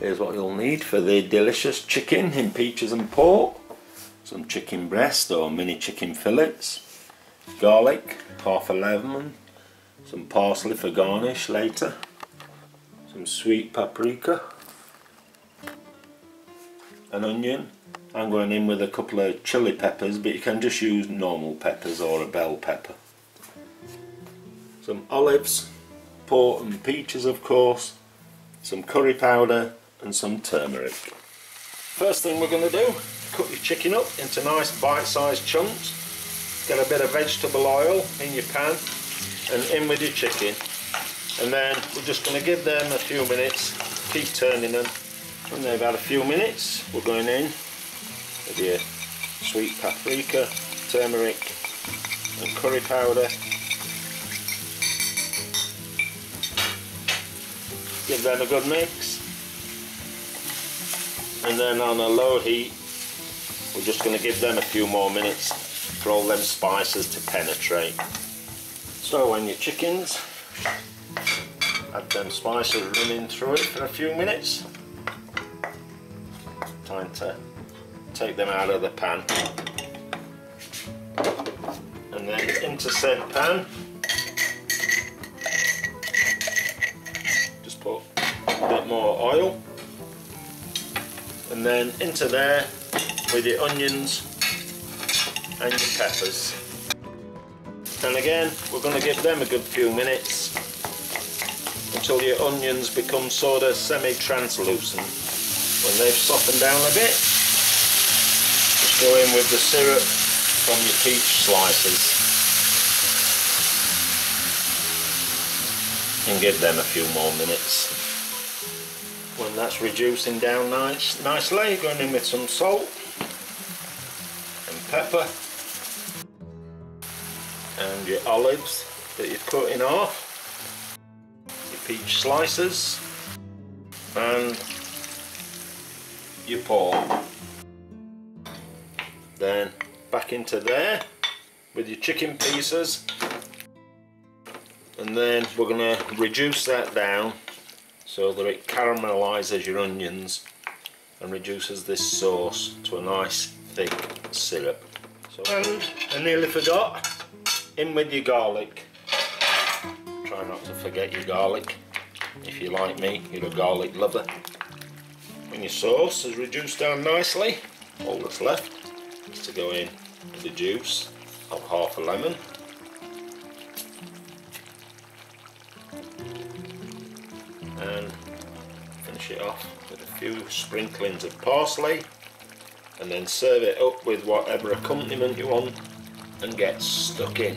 Here's what you'll need for the delicious chicken in peaches and port. Some chicken breast or mini chicken fillets. Garlic, half a lemon. Some parsley for garnish later. Some sweet paprika. An onion. I'm going in with a couple of chili peppers but you can just use normal peppers or a bell pepper. Some olives, port and peaches of course, some curry powder and some turmeric. First thing we're going to do, cut your chicken up into nice bite-sized chunks. Get a bit of vegetable oil in your pan and in with your chicken. And then we're just going to give them a few minutes, keep turning them. When they've had a few minutes, we're going in with your sweet paprika, turmeric and curry powder give them a good mix and then on a low heat we're just going to give them a few more minutes for all them spices to penetrate. So when your chickens add them spices running through it for a few minutes time to take them out of the pan. And then into said pan just put a bit more oil and then into there with your onions and your peppers. And again we're going to give them a good few minutes until your onions become sort of semi-translucent. When they've softened down a bit just go in with the syrup from your peach slices and give them a few more minutes when that's reducing down nice, nicely, going in with some salt and pepper and your olives that you're cutting off, your peach slices and your port. Then back into there with your chicken pieces and then we're going to reduce that down so that it caramelizes your onions and reduces this sauce to a nice thick syrup. So, and I nearly forgot, in with your garlic. Try not to forget your garlic. If you're like me, you're a garlic lover. When your sauce has reduced down nicely, all that's left is to go in with the juice of half a lemon finish it off with a few sprinklings of parsley and then serve it up with whatever accompaniment you want and get stuck in.